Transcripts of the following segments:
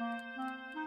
Música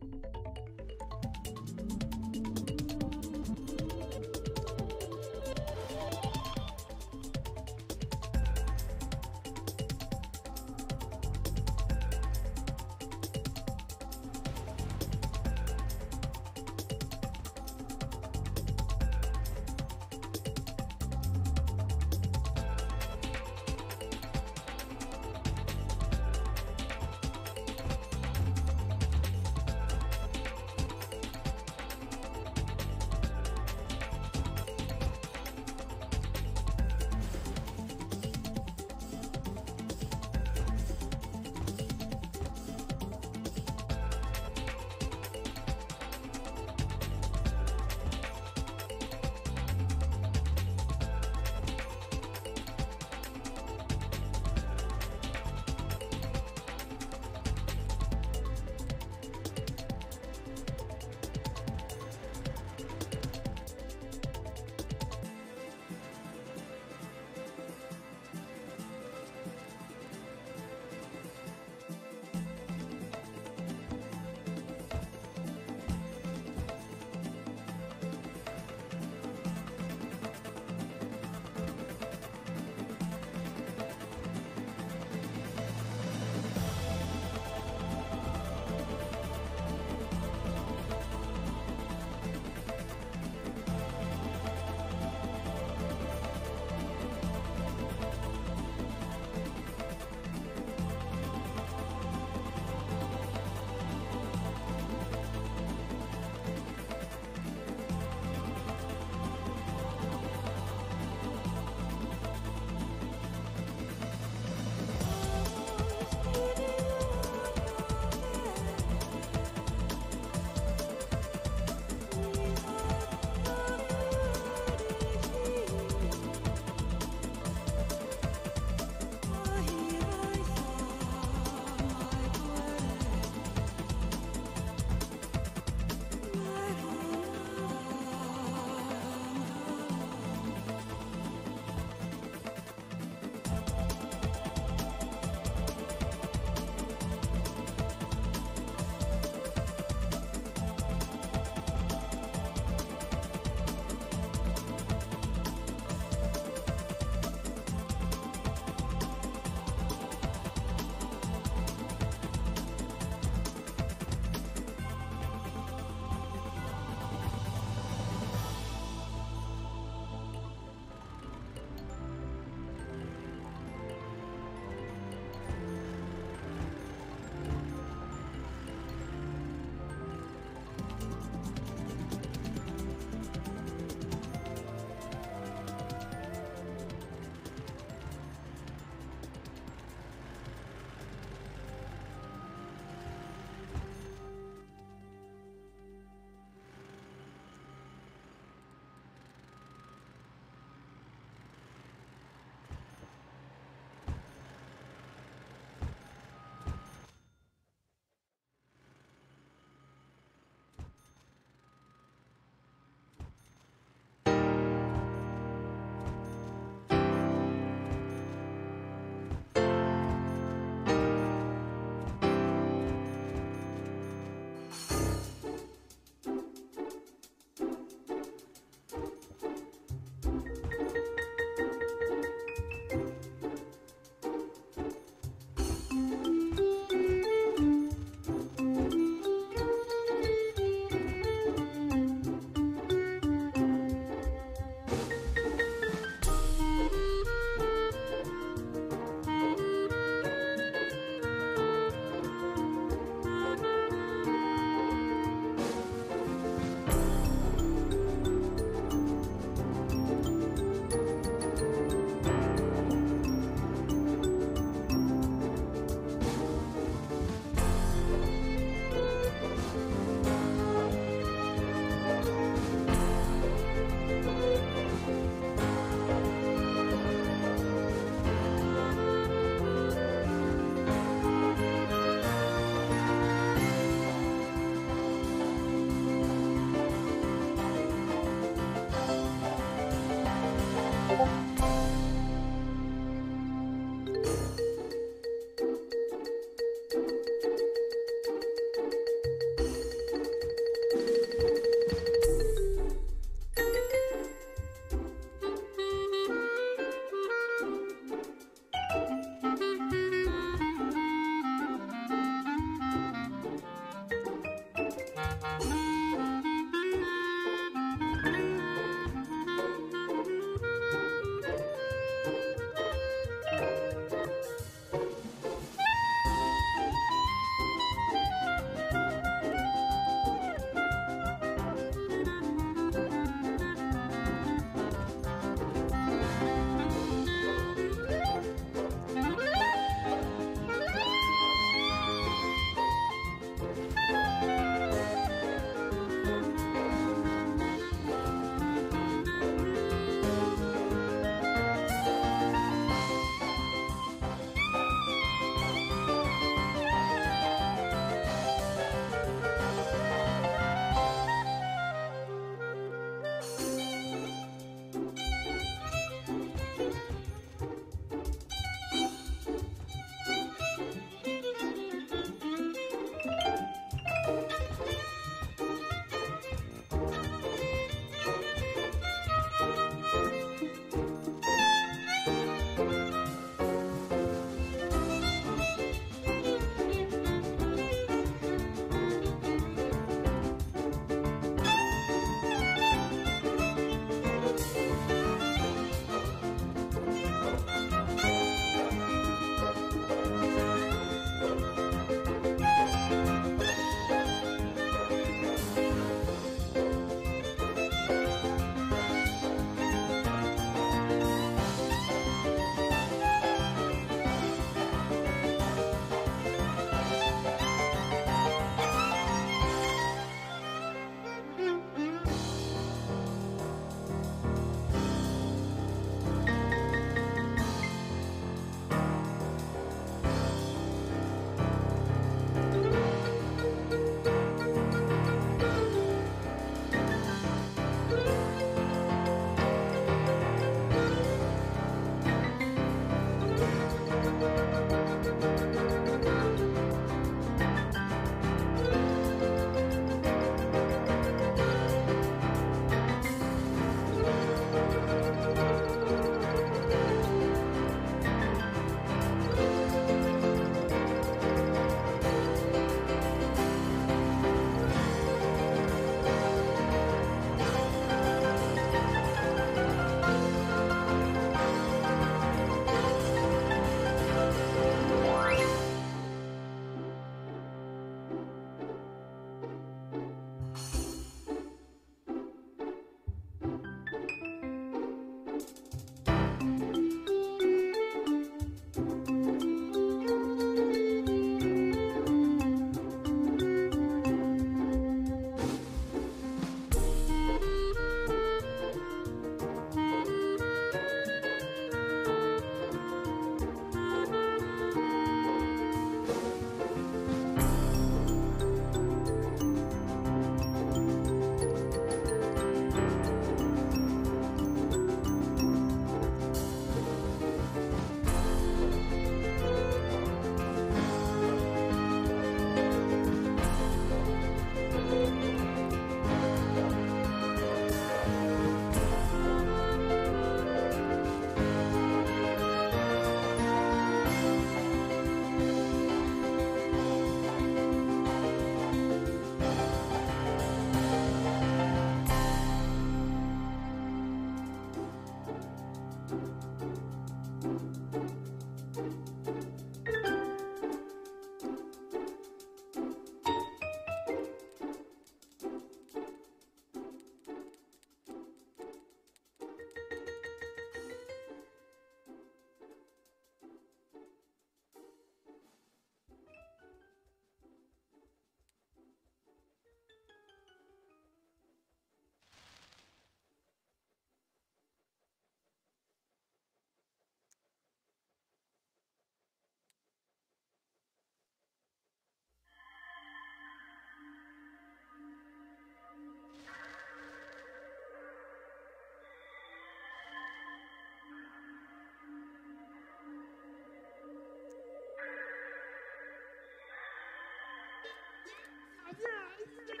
Thank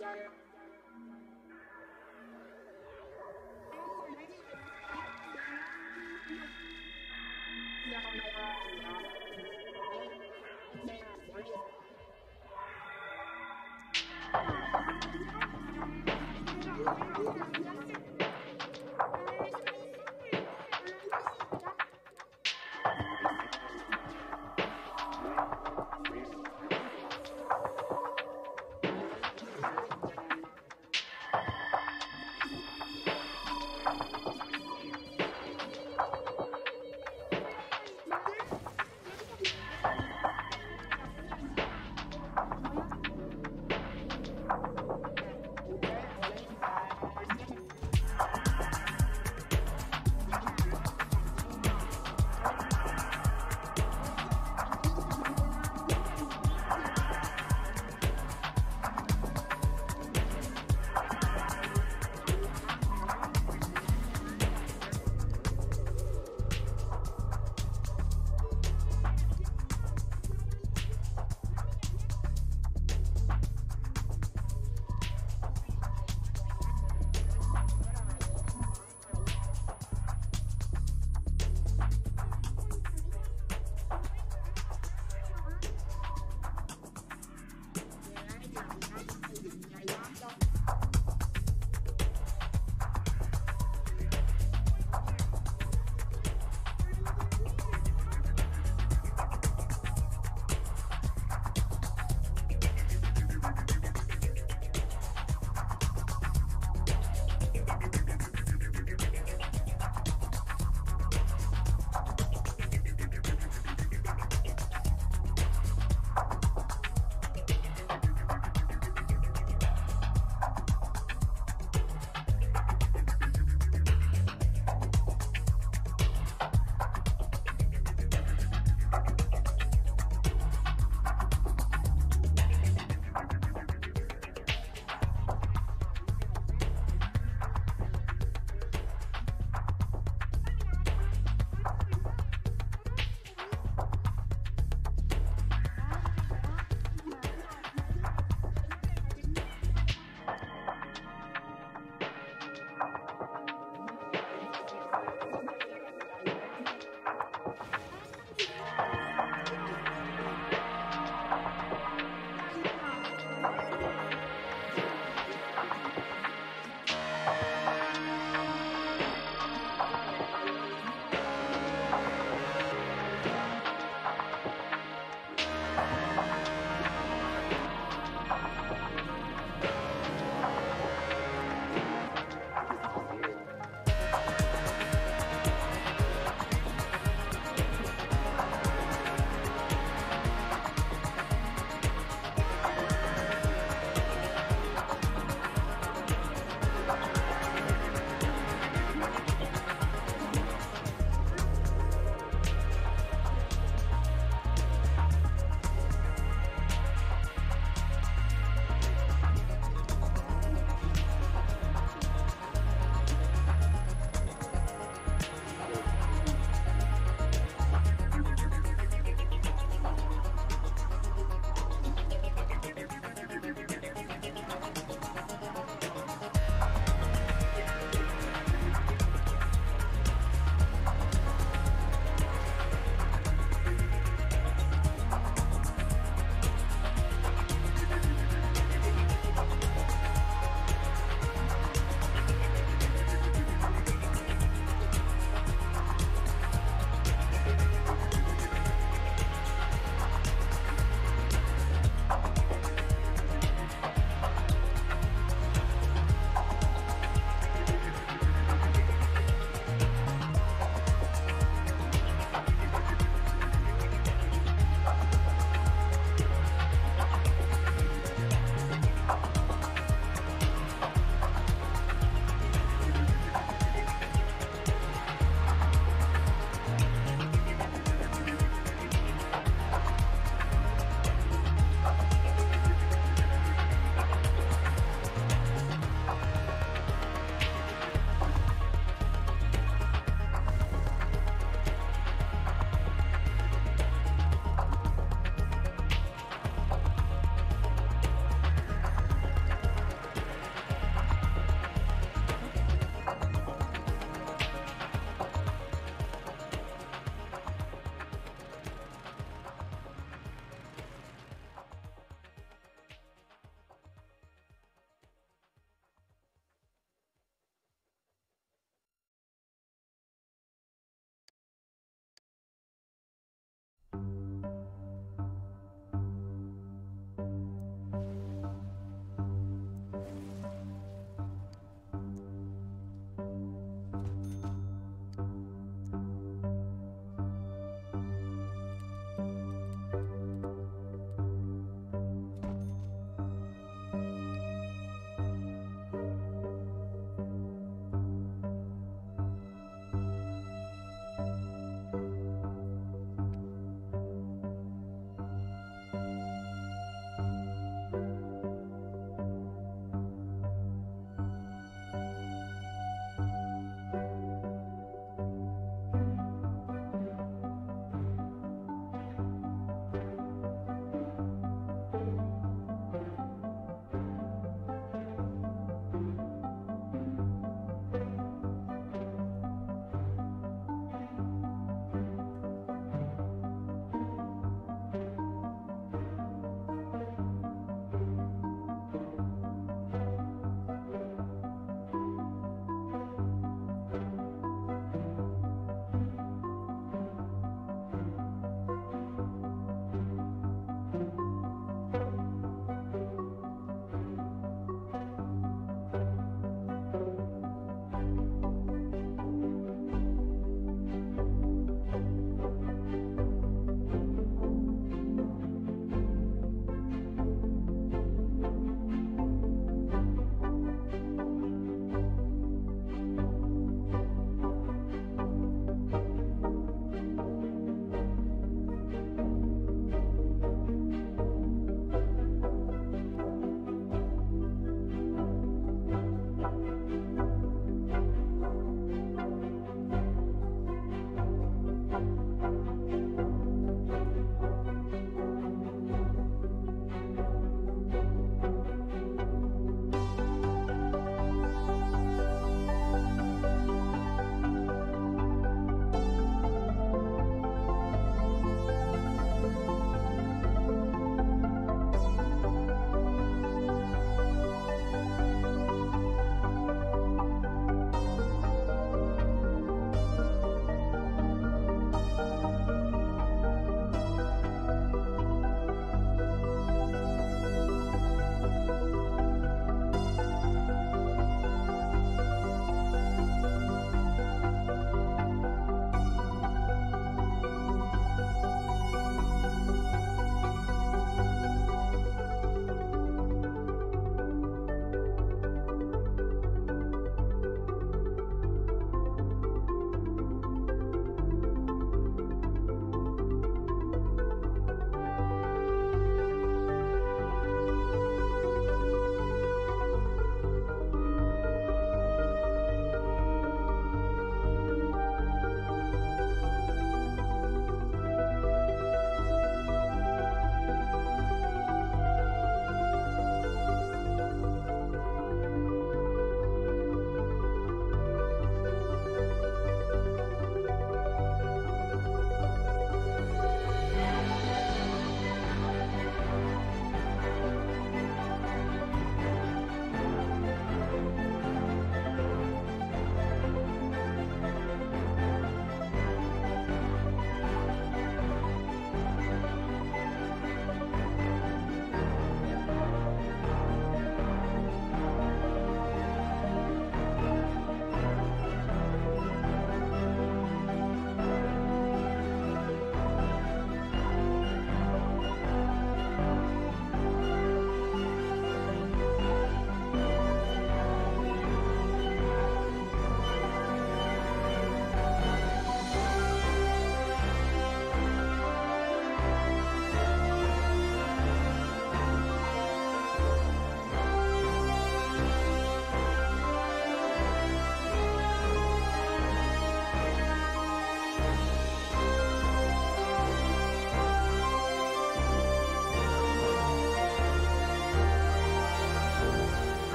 you.